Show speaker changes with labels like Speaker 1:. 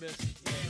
Speaker 1: do this?
Speaker 2: Yeah.